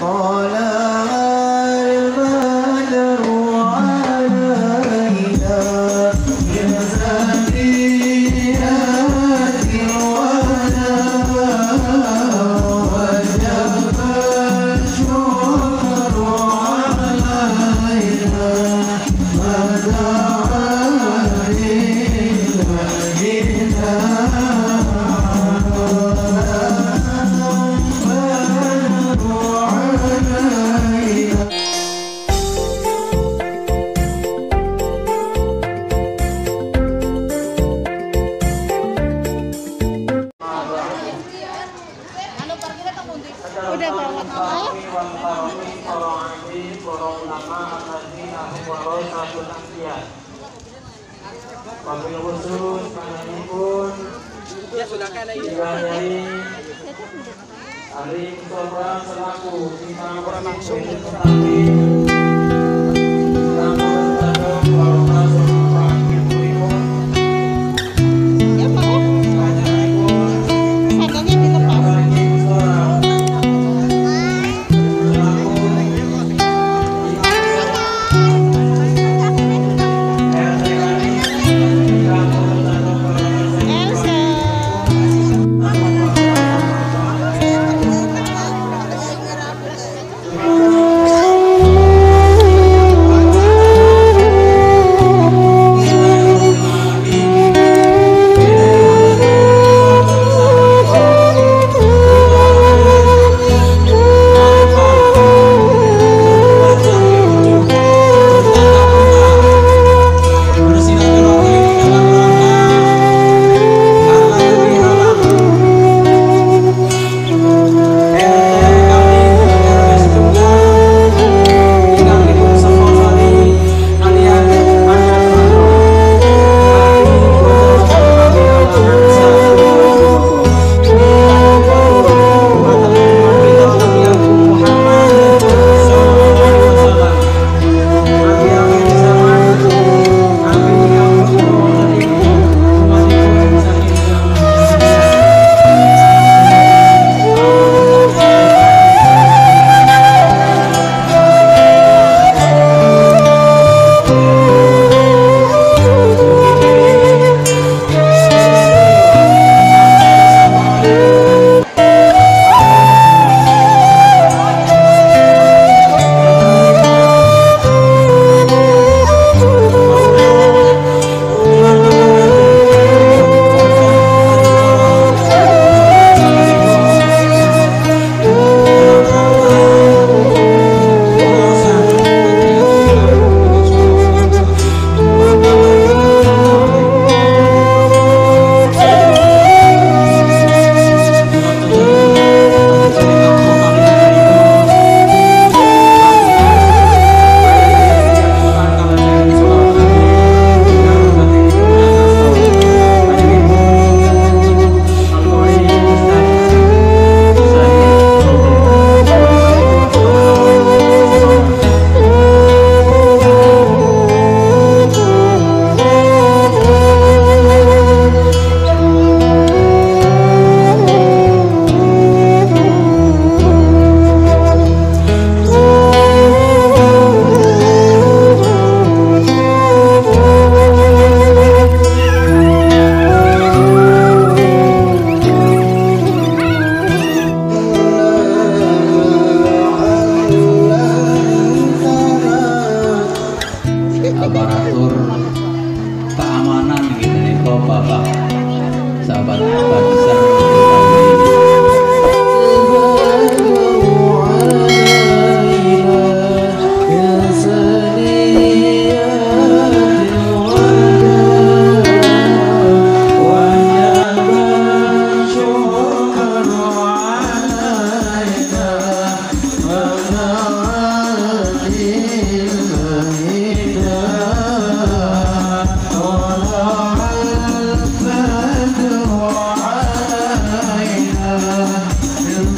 طلع Wabil khusus panjenenganipun Ya sudah kan ya. Dilayani Ari Mustafa selaku Bintang langsung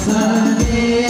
Sunday.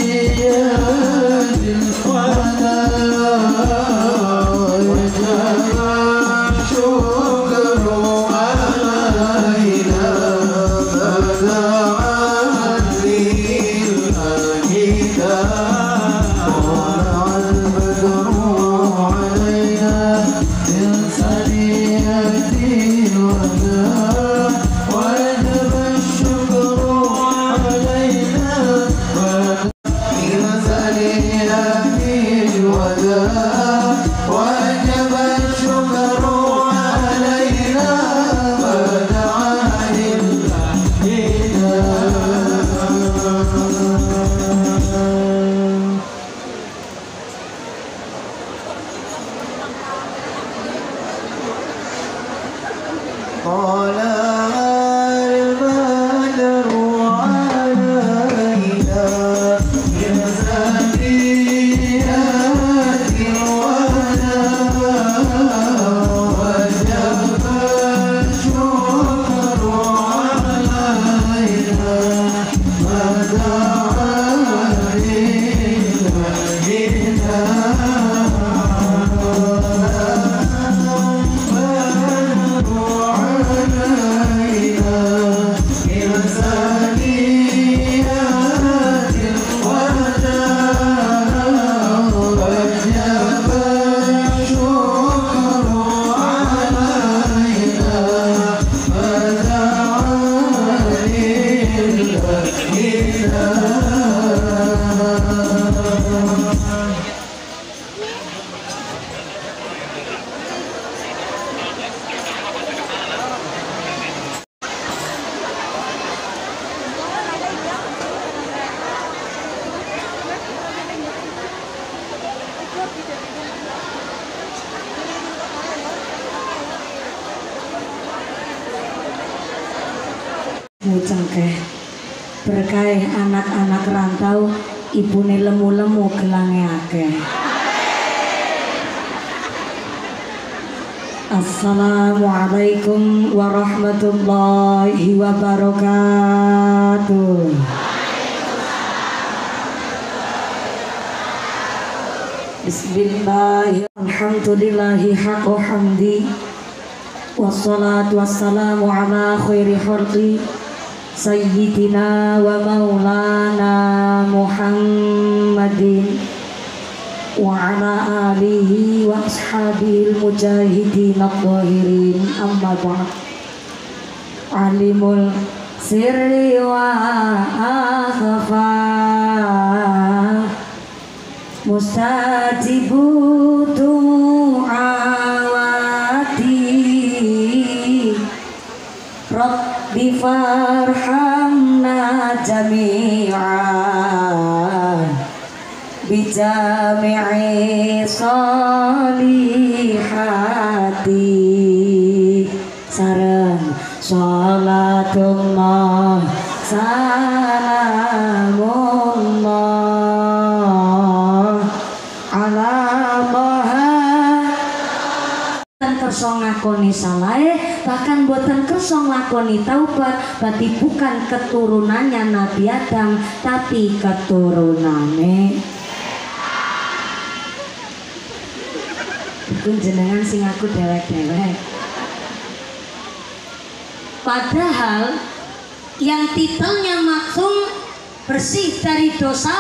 call Muchas gracias. Berkah anak-anak rantau ibune lemu-lemu gelange akeh. Assalamualaikum warahmatullahi wabarakatuh. Bismillahirrahmanirrahim. Alhamdulillahi haqqo hamdi. Wassalatu wassalamu ala khairi khalqi Sayyidina wa maulana Muhammadin Wa ala alihi wa ashabil mujahidin al-zahirin Amma ba'd. Alimul sirri wa akhfa Bijami'i salihati Sarang Salatullah Salamullah Ala Maha boten kersa ngakoni salahe bahkan boten kersa nglakoni taubat. Berarti bukan keturunannya Nabi Adam tapi keturunane Jenengan sing aku dewek-dewek Padahal yang titelnya maksum bersih dari dosa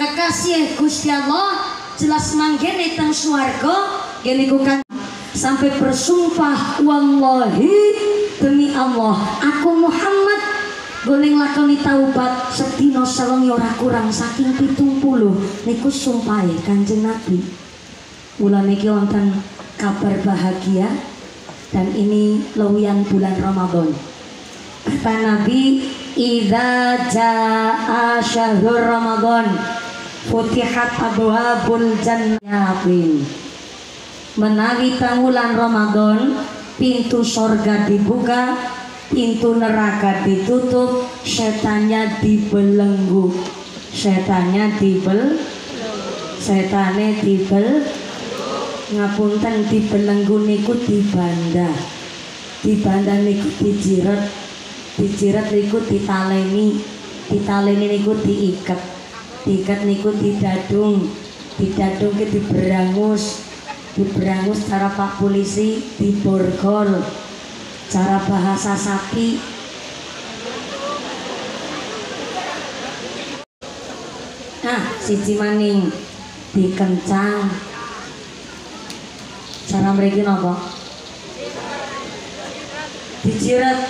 kekasih Gusti Allah jelas manggene teng swarga gene kan. Sampai bersumpah wallahi demi Allah aku Muhammad goleng lakoni taubat sedina sewengi ora kurang saking pitung puluh niku sumpahe kanjeng Nabi Mula niki wonten kabar bahagia dan ini lewian bulan Ramadan. Kata Nabi Idza jaa syahrul Ramadan futihat abwabul jannatin menawi tangulan Ramadan pintu sorga dibuka pintu neraka ditutup setannya dibelenggu. Setannya dibel setane dibel ngapunten dibelenggu niku dibanda dibanda niku dijiret dijiret niku ditaleni ditaleni niku diikat diikat niku didadung didadung ke diberangus diberangus cara pak polisi diborgol cara bahasa sapi. Nah siji maning dikencang cara mereka napa dijiret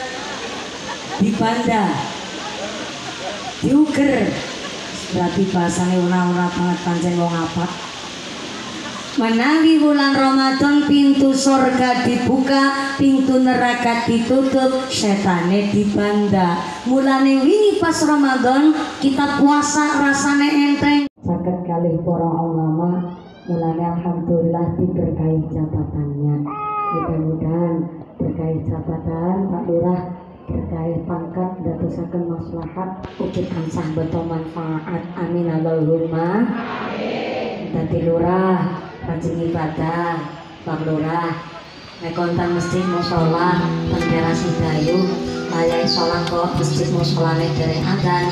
dibanda diuger berarti bahasanya ura-ura banget pancen wong apa Menawi bulan Ramadan pintu surga dibuka, pintu neraka ditutup, setane dibanda. Mulane wingi pas Ramadan kita puasa rasane enteng. Sakit kali para ulama, mulane alhamdulillah diberkahi jabatannya. Mudah-mudahan berkahi jabatan Pak Lurah berkahi pangkat dadosaken maslahat ugi tansah beto manfaat. Amin. Allahumma. Dadi lurah rajin ibadah Pak Lurah. Nek konten masjid musola teng daerah Sidayu layahi sholat kok masjid musolane dereng adan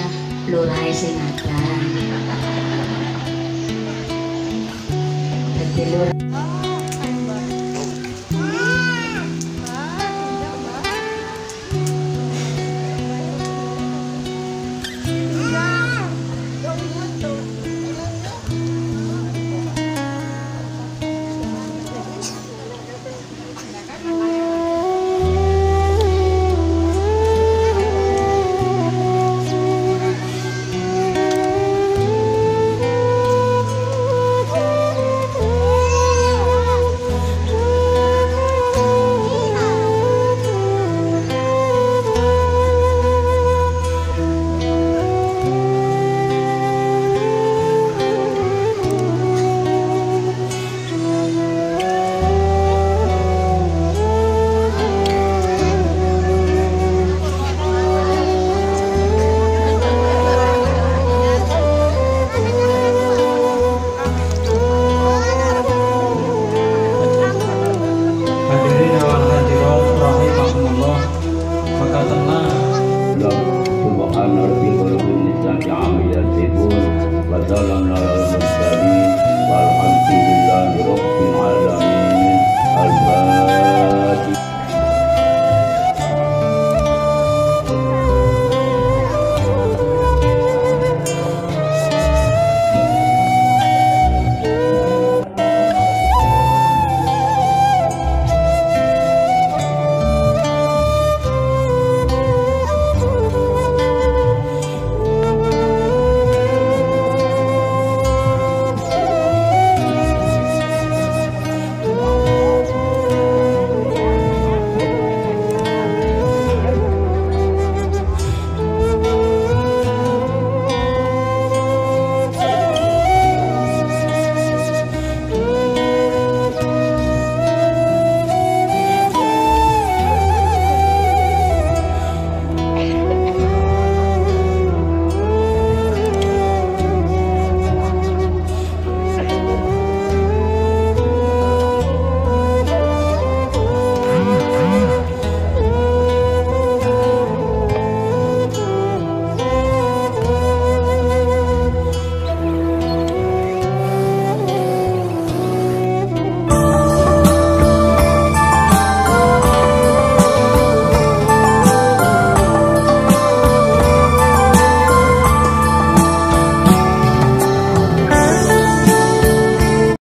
lurahe sing adan dadi lurah